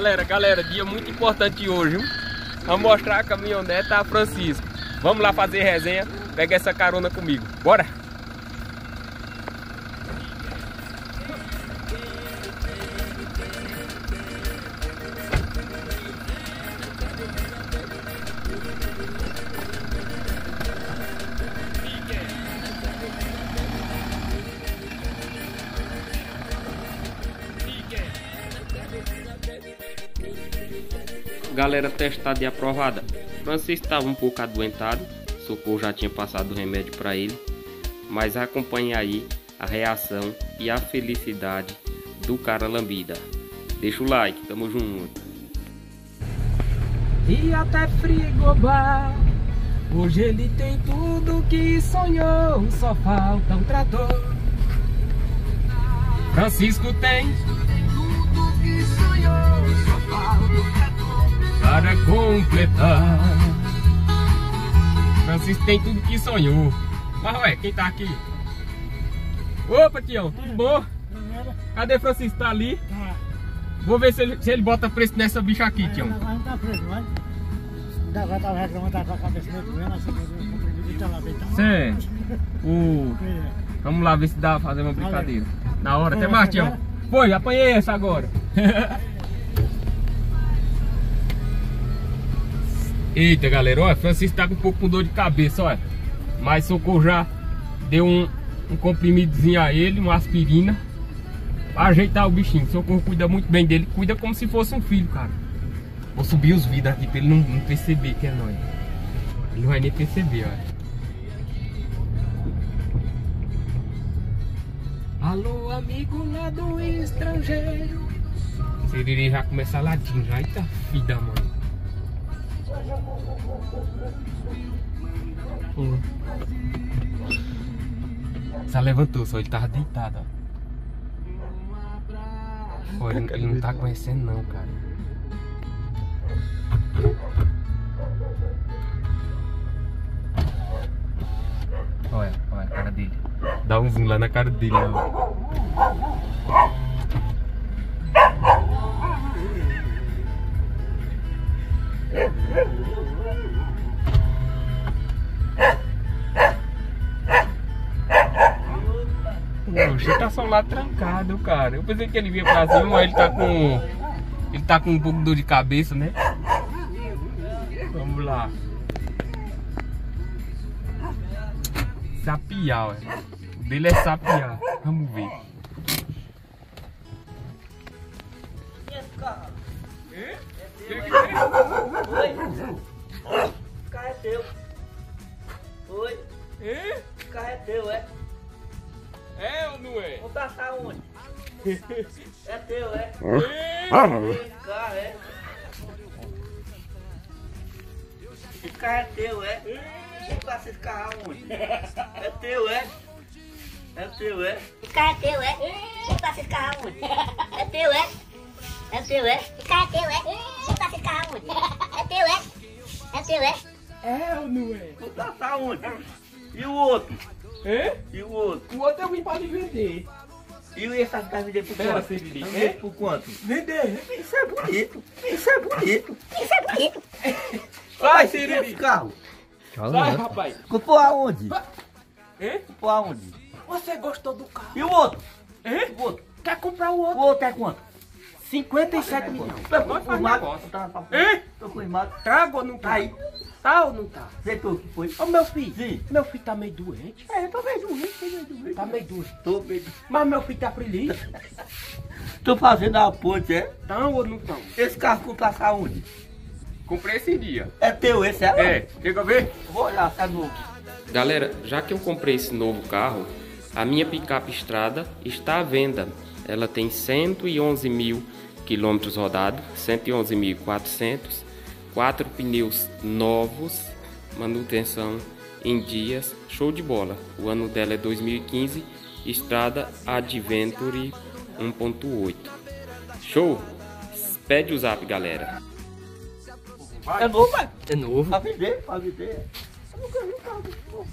Galera, galera, dia muito importante hoje, viu? Vamos mostrar a caminhonete a Francisco. Vamos lá fazer resenha, pega essa carona comigo. Bora! Galera testada e aprovada. Francisco estava um pouco adoentado, Socorro já tinha passado o remédio para ele, mas acompanhe aí a reação e a felicidade do cara lambida. Deixa o like, tamo junto. E até frigobar, hoje ele tem tudo que sonhou, só falta um trator. Francisco tem tudo que sonhou, só falta um trator para completar. Francisco tem tudo que sonhou. Mas ué, quem tá aqui? Opa, Tião, tudo bom? Cadê Francisco? Tá ali? Vou ver se ele, se ele bota preço nessa bicha aqui, Tião. Não tá preso, vai. Agora tava reclamando, tava com a cabeça meio doendo, assim, eu comprei de lá, bem, tá? Certo. O... Vamos lá ver se dá pra fazer uma brincadeira. Na hora, até mais, Tião. Foi, apanhei essa agora. Eita, galera, olha, Francisco tá com um pouco com dor de cabeça, olha. Mas Socorro já deu um, um comprimidozinho a ele, uma aspirina. Pra ajeitar o bichinho. Socorro cuida muito bem dele, cuida como se fosse um filho, cara. Vou subir os vidros aqui pra ele não, não perceber que é nós. Ele não vai nem perceber, olha. Alô, amigo lá do estrangeiro. Siriri já começa ladinho, já. Eita, filho da mãe. Hum. Já levantou, só ele tava deitado. Pô, ele, ele não tá conhecendo não, cara. Olha, olha a cara dele. Dá um zoom lá na cara dele, ó. Poxa, tá só lá trancado, cara. Eu pensei que ele vinha pra cima, mas ele tá com. Ele tá com um pouco de dor de cabeça, né? Vamos lá. Sapiar, ué. O dele é sapiar. Vamos ver. Oi. O carro é teu. Oi. Hã? O carro é teu, é? É ou não é? Vou passar onde? É teu, é? É. Esse é? Esse carro é teu, é? Vou passar esse carro aonde? É teu, é? É teu, é? Esse carro é teu, é? Vou passar esse carro aonde? É teu, é? É teu, é? Esse carro é teu, é? Passar esse carro aonde? É teu, é? É teu, é? É ou não é? Vou passar onde? E o outro? É? E o outro? O outro eu vim pra lhe vender. E essas cartas vender por quanto? Vender por quanto? Vender. Isso é bonito. Isso é bonito. Isso é bonito. Vai, Esse Siriri. carro. Vai, rapaz. Comprou aonde? Hein? Comprou aonde? Você gostou do carro? E o outro? Hein? O outro? Quer comprar o O outro? outro é quanto? 57 milhões. Tô faz confirmado. negócio. Tá, tá, Hein? Tô confirmado. Tá ou não tá? Tá aí. Tá ou não tá? Acertou que foi? Ô meu filho, Sim. meu filho tá meio doente. É, tô meio doente, tô meio doente. Tá meio doente. Tô meio Mas meu filho tá feliz. Tô fazendo a ponte, é? Tão ou não tão? Esse carro comprasse aonde? Comprei esse dia. É teu esse, é? É, a ver? Vou olhar é novo. Galera, já que eu comprei esse novo carro, a minha picape Estrada está à venda. Ela tem 111 mil quilômetros rodados, 111.400, quatro pneus novos, manutenção em dias, show de bola. O ano dela é 2015, Estrada Adventure 1.8. Show? Pede o zap, galera. É novo, é? É novo. Pra vender, pra vender. Nunca vi um carro desse novo.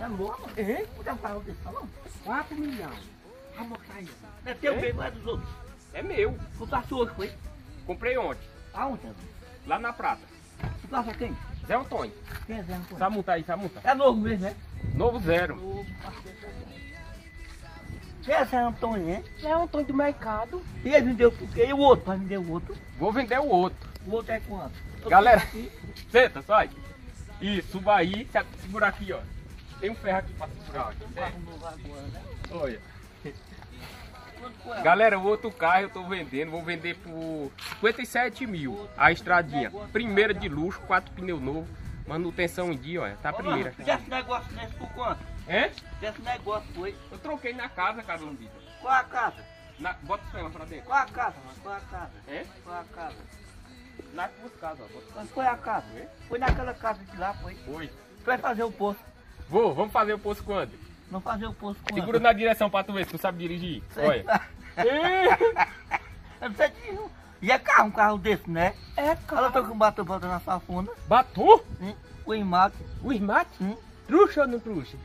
É novo. É? Não tem um carro desse não? 4 milhões. Aí. Não é teu bem, não é dos outros. É meu. Comprasse hoje, foi? Comprei ontem, Aonde? Zé? lá na Prata. Tu passa quem? Zé Antônio. Quem é Zé Antônio? Samuta aí, Samuta. É novo mesmo, né? Novo zero. Quem é Zé Antônio, hein? Zé Antônio do mercado. E ele vendeu por quê? E o outro? Vai vender o outro? Vou vender o outro. O outro é quanto? Galera, senta, sai. Isso, suba aí, se- segura aqui, ó. Tem um ferro aqui pra segurar. Agora, né? Olha. Galera, o outro carro eu tô vendendo, vou vender por 57 mil. A estradinha. Primeira de luxo, quatro pneus novos. Manutenção em dia, olha. Tá a primeira. Fizesse negócio nesse por quanto? É? Fizesse negócio, foi. Eu troquei na casa, cara, Lambida. Qual a casa? Na, bota o pra dentro. Qual a casa, mano? Qual a casa? É? Qual a casa? Lá com as casas, ó. Bota- Mas foi a casa? Foi naquela casa de lá, foi. Foi. Tu vai fazer o poço. Vou, vamos fazer o poço quando? Não fazer o poço quando? Segura na direção pra tu ver se tu sabe dirigir. Sei Olha. de- E é carro, um carro desse, né? É, Ela tá com batom botando na safona. Batu? hein? O emate. O smart? Hum? Truxa ou não truxa?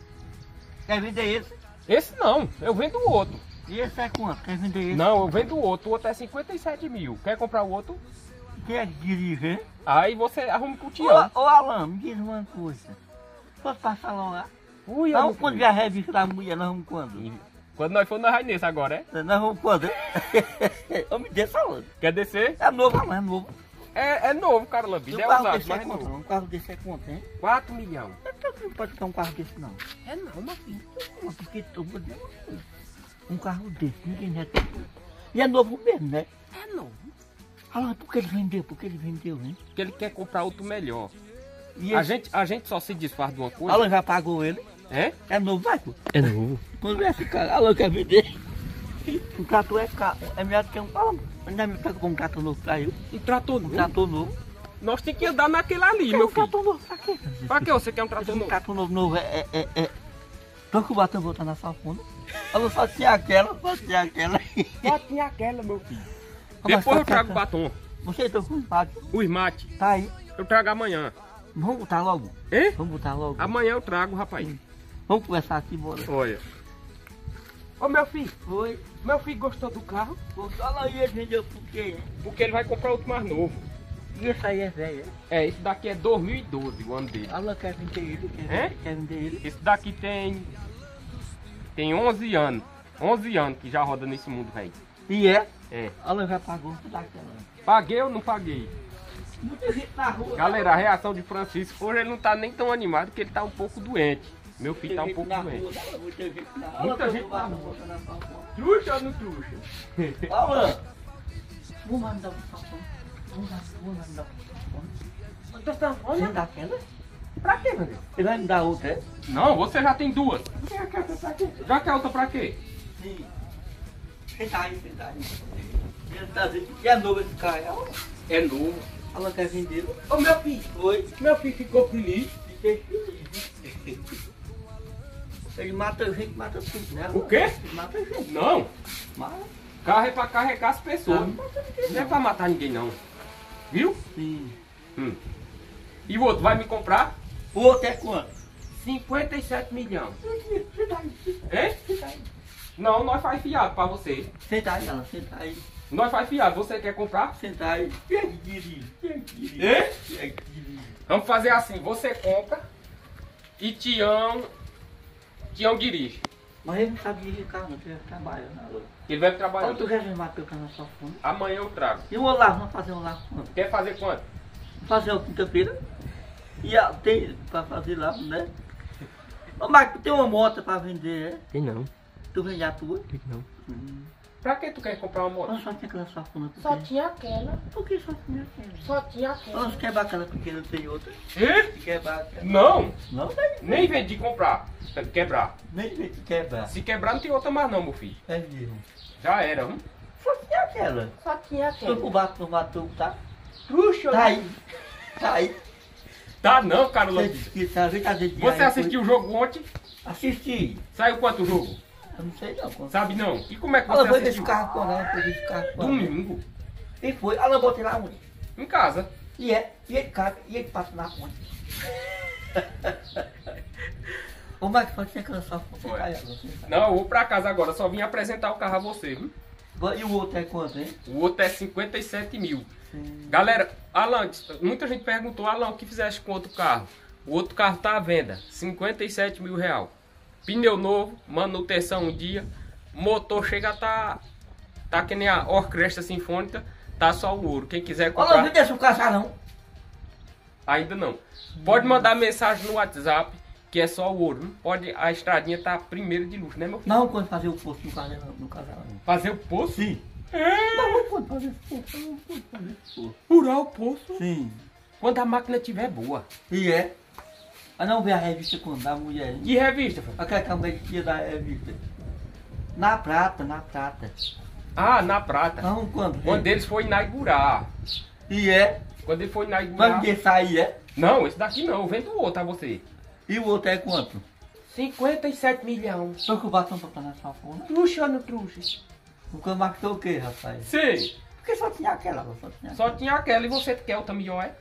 Quer vender esse? Esse não, eu vendo o outro. E esse é quanto? Quer vender esse? Não, eu vendo o outro. O outro é 57 mil. Quer comprar o outro? Quem é que dirige, hein? Aí você arruma com o Tião. Ô, ô Alan, me diz uma coisa. Fosse passar lá, Ui, eu vamos não quando fui. ver a revista da mulher, nós vamos quando? Quando nós for, nós vai nesse agora, é? Nós vamos quando? Eu me deixa falando. Quer descer? É novo, Alan, é novo. É, é novo, cara, Lambida. Um É carro usado, é mas é quanto? novo. Um carro desse é quanto, hein? 4 milhões. Eu não pode ter um carro desse, não. É não, mas Porque coisa. Um carro desse, ninguém vai ter. E é novo mesmo, né? É novo. Alan, por que ele vendeu? Por que ele vendeu, hein? Porque ele quer comprar outro melhor. E A esse- gente, a gente só se desfaz de uma coisa. Alan já pagou ele. É? É novo, vai, pô. É novo. Quando vê esse cara, Alan quer vender. Um trator é caro. É melhor do que um. Alan, ainda me pega com um trator novo pra eu. Um trator Um novo. trator novo. Nós temos que andar naquele ali, Quer meu um filho. trator novo pra quê? Pra que você quer um trator Um novo? trator novo, novo é. é, é, é. Tô com o batom voltando na safona. Alan só tinha aquela, só tinha aquela. Só tinha aquela, meu filho. Depois eu trago o batom. Você tá com empate. O smart. Tá aí. Eu trago amanhã. Vamos botar logo. Hein? Vamos botar logo. Amanhã eu trago, rapaz. Vamos conversar aqui, bora. Olha. Ô meu filho, Oi. meu filho gostou do carro? Fala aí, ele vendeu por quê? Porque ele vai comprar outro mais novo. E esse aí é velho, é? Esse daqui é 2012, o ano dele. Alan quer vender ele, quer, É? quer vender ele. Esse daqui tem. Tem 11 anos. 11 anos que já roda nesse mundo, velho. E é? É. Alan já pagou tudo daquela. Paguei ou não paguei? Muita gente na rua. Galera, a reação de Francisco hoje ele não tá nem tão animado que ele tá um pouco doente. Meu filho tá um pouco na doente. rua, muita gente na rua. Muita gente na rua. Truxa ou não truxa? Alan, vamos mandar um dar, vamos mandar um sapão. Você dá aquela? Pra quê, meu Deus? Ele vai me dar outra, é? Não, você já tem duas. Já quer outra pra quê? Sim. Senta aí, senta aí. Ele tá dizendo que é novo esse carro. É novo. Alan quer vender. Ô meu filho, Oi. meu filho ficou feliz. Fiquei feliz. Ele mata gente, mata tudo, né? O quê? Ele mata gente. Não, Mas, carro é pra carregar as pessoas. não mata ninguém, Não é pra matar ninguém não. Viu? Sim. Hum. E o outro vai me comprar? O outro é quanto? 57 milhões. Senta aí, Hein? Não, nós faz fiado pra você. Senta aí, ela, senta aí. Nós faz fiado. Você quer comprar? Senta aí. Quem é que dirige? Quem é é? Vamos fazer assim. Você compra e Tião... Tião dirige. Mas ele não sabe dirigir carro, não. Ele trabalha na rua. Ele vai Quando trabalhar. tu quer matar o carro na sua fome? Amanhã eu trago. E o Olavo, vamos fazer um Olavo quanto? Quer fazer quanto? Fazer uma quinta-feira. E a, tem pra fazer lá, né? Ô, Marco, tem uma moto pra vender, é? Tem não. Tu vende a tua? Tem não. Hum. Pra que tu quer comprar uma moto? Olha só tinha aquela sua funa Só pequena. tinha aquela. Por que só tinha aquela? Só tinha aquela. Se quebrar aquela pequena, tem outra. Hã? Se quebrar aquela. Não. Não, nem, Nem vendi comprar. Quebrar. nem vem se quebrar. Se quebrar não tem outra mais não, meu filho. É mesmo. Já era, hum? Só tinha aquela. Só tinha aquela. o bato não matou, tá? Truxa. Tá aí. Tá aí. Tá não, cara. Você que tá assistiu o jogo ontem? Assisti. Saiu quanto o jogo? Eu não sei não. quanto- Sabe não? E como é que Ela você foi desse assistiu? carro com ela, foi desse carro com ela. Domingo. E foi. Ela botei lá onde? Em casa. E é. E ele caga, e ele passa na ponte. Ô, Marcos, pode ser tá- Não, eu vou pra casa agora. Só vim apresentar o carro a você, viu? E o outro é quanto, hein? O outro é 57 mil. Galera, Alan, muita gente perguntou, Alan, o que fizeste com outro carro? O outro carro tá à venda, 57 mil real. Pneu novo, manutenção um dia, motor chega a tá, tá que nem a orquestra sinfônica, tá só o ouro. Quem quiser Olha, comprar, não deixa o casarão. ainda não. Pode mandar mensagem no WhatsApp, que é só o ouro. Não Pode, a estradinha tá primeiro de luxo, né meu filho? Não, quando fazer o posto no casarão. Fazer o poço? Sim. É, Não, quando fazer o posto. Não, quando fazer o posto. furar o poço. Sim. Quando a máquina estiver boa. E é? Ah, não ver a revista quando da mulher. Que revista, filho? Aquela câmera que da revista. Na prata, na prata. Ah, na prata. Não, quando? Quando eles foi inaugurar. E é? Quando ele foi inaugurar. me sair, é? Não, esse daqui não, vem do outro a você. E o outro é quanto? 57 milhões. Preocupação pra estar na safona. Luxando trouxa. O que mais o quê, rapaz? Sim. Porque só tinha aquela, só tinha Só tinha aquela e você quer outra melhor, é?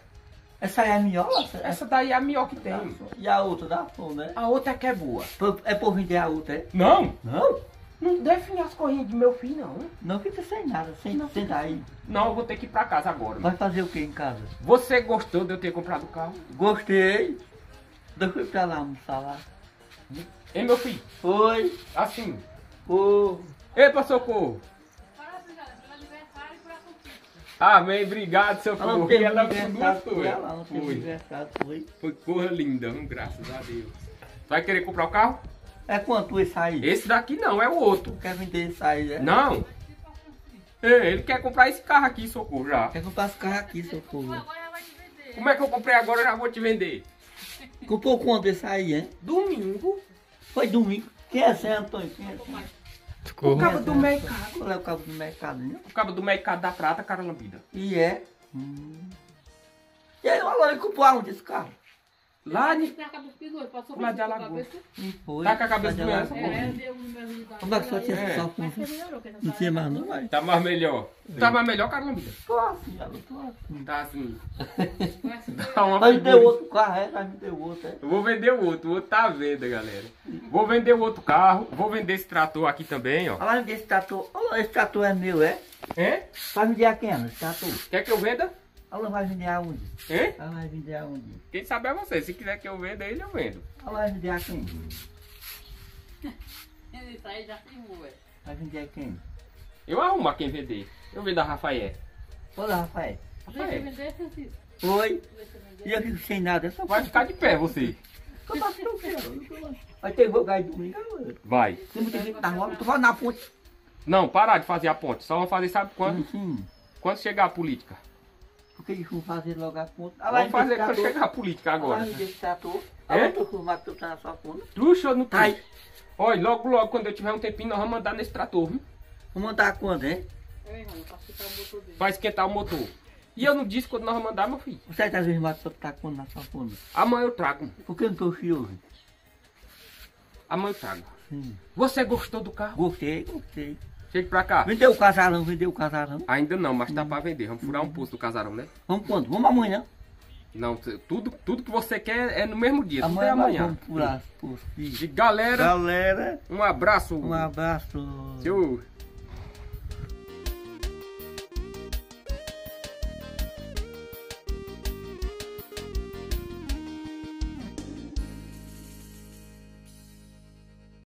Essa é a miola? Essa, Essa daí é a melhor que tem. E a outra da flor, né? A outra é que é boa. É por vender a outra, é? Não, Não? não define as corrinhas de meu filho, não. Não fica sem nada, sem, sem daí. Não, eu vou ter que ir pra casa agora. Vai fazer o que em casa? Você gostou de eu ter comprado o carro? Gostei. Eu fui pra lá almoçar lá. Hein, meu filho? Foi. Assim. Ô. Epa, socorro. Amém, obrigado, seu povo. teve Ela é? ela, Foi. foi. Foi lindão, graças a Deus. Vai querer comprar o carro? É quanto esse aí? Esse daqui não, é o outro. Quer vender esse aí, é? Não. É, ele quer comprar esse carro aqui, socorro, já. Quer comprar esse carro aqui, seu povo? Como é que eu comprei agora, eu já vou te vender. Comprou quanto esse aí, hein? Domingo. Foi domingo. Quem é esse, Antônio? Quem é esse? O cabo do mercado. Qual é o cabo do mercado, né? O cabo do mercado da prata, cara lambida. E é? Hum. E aí, agora ele comprou aonde esse carro? Lá de... Lá de Alagoas. Não foi. Tá com a cabeça Tá doendo, Alagoas. É, Como é que tinha É. só com... Não tinha mais não, vai. Tá mais melhor. Tá mais melhor, cara lambida. Tô assim, ela tô assim. Tá assim. Mas Tá uma Mas me deu outro carro, é? Mas me deu outro, é? Eu vou vender o outro, o outro tá à venda, galera. Vou vender o outro carro, vou vender esse trator aqui também, ó. Olha lá, esse trator. Olha, esse trator é meu, é? Hein? Vai vender a quem, esse trator? Quer que eu venda? Olha, vai vender aonde? Hein? Ela vai vender aonde? Quem sabe é você. Se quiser que eu venda ele, eu vendo. Ela vai vender a quem? Aí já firmou, é. Vai vender a quem? Eu arrumo a quem vender. Eu vendo a Rafael. Olha, Rafael. Francisco. Oi. E eu fico sem nada, é só Vai ficar de pé você. Eu faço o quê? Vai ter jogo aí domingo. eu- Vai. Tem muita gente na rua, tô falando na ponte. Não, parar de fazer a ponte. Só vamos fazer, sabe quando? Sim. Quando chegar a política. Por que eles vão fazer logo a ponte? Ah, Vamos fazer quando chegar a política Agora. agora. Vai vender esse trator. É? Eu tô filmado que tu tá na sua conta. Luxo não Tá tá? Olha, logo, logo, quando eu tiver um tempinho, nós vamos mandar nesse trator, viu? Vou mandar quando, hein? É, irmão, pra ficar o motor dele. Vai esquentar o motor. E eu não disse quando nós vamos mandar, meu filho. Você tá vezes mais pra tá quando na sua conta? Amanhã eu trago. Por que eu não tô chioso? Amanhã eu trago. Sim. Você gostou do carro? Gostei, gostei. Chega pra cá. Vendeu o casarão, vendeu o casarão. Ainda não, mas tá pra vender. Vamos furar um poço do casarão, né? Vamos quando? Vamos amanhã. Não, tudo, tudo que você quer é no mesmo dia. Tudo é Amanhã amanhã. vamos furar E galera, Galera, um abraço. um abraço.